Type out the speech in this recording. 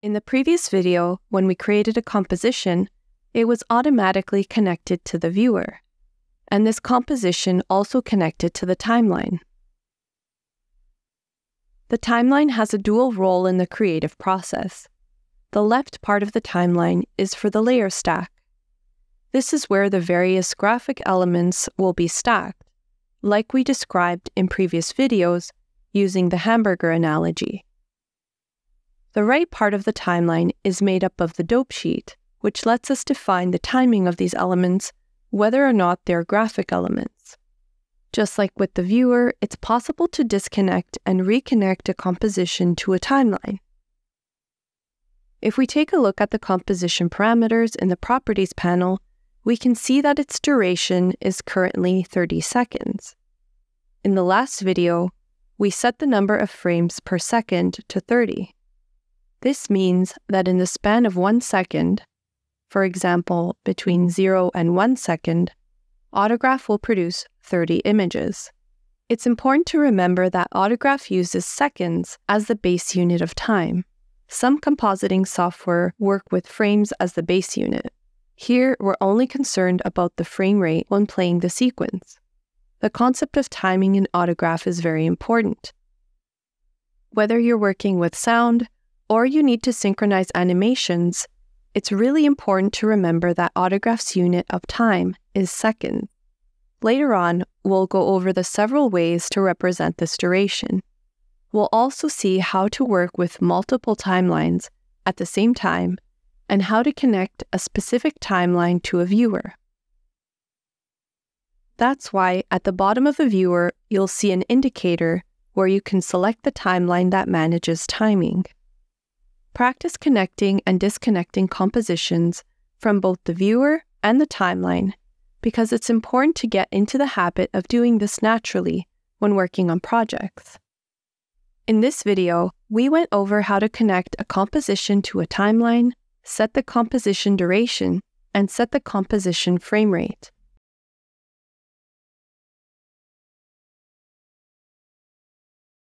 In the previous video, when we created a composition, it was automatically connected to the viewer, and this composition also connected to the timeline. The timeline has a dual role in the creative process. The left part of the timeline is for the layer stack. This is where the various graphic elements will be stacked, like we described in previous videos using the hamburger analogy. The right part of the timeline is made up of the dope sheet, which lets us define the timing of these elements, whether or not they're graphic elements. Just like with the viewer, it's possible to disconnect and reconnect a composition to a timeline. If we take a look at the composition parameters in the Properties panel, we can see that its duration is currently 30 seconds. In the last video, we set the number of frames per second to 30. This means that in the span of one second, for example, between 0 and 1 second, Autograph will produce 30 images. It's important to remember that Autograph uses seconds as the base unit of time. Some compositing software work with frames as the base unit. Here, we're only concerned about the frame rate when playing the sequence. The concept of timing in Autograph is very important. Whether you're working with sound or you need to synchronize animations, it's really important to remember that Autograph's unit of time is seconds. Later on, we'll go over the several ways to represent this duration. We'll also see how to work with multiple timelines at the same time and how to connect a specific timeline to a viewer. That's why at the bottom of the viewer, you'll see an indicator where you can select the timeline that manages timing. Practice connecting and disconnecting compositions from both the viewer and the timeline because it's important to get into the habit of doing this naturally when working on projects. In this video, we went over how to connect a composition to a timeline, set the composition duration, and set the composition frame rate.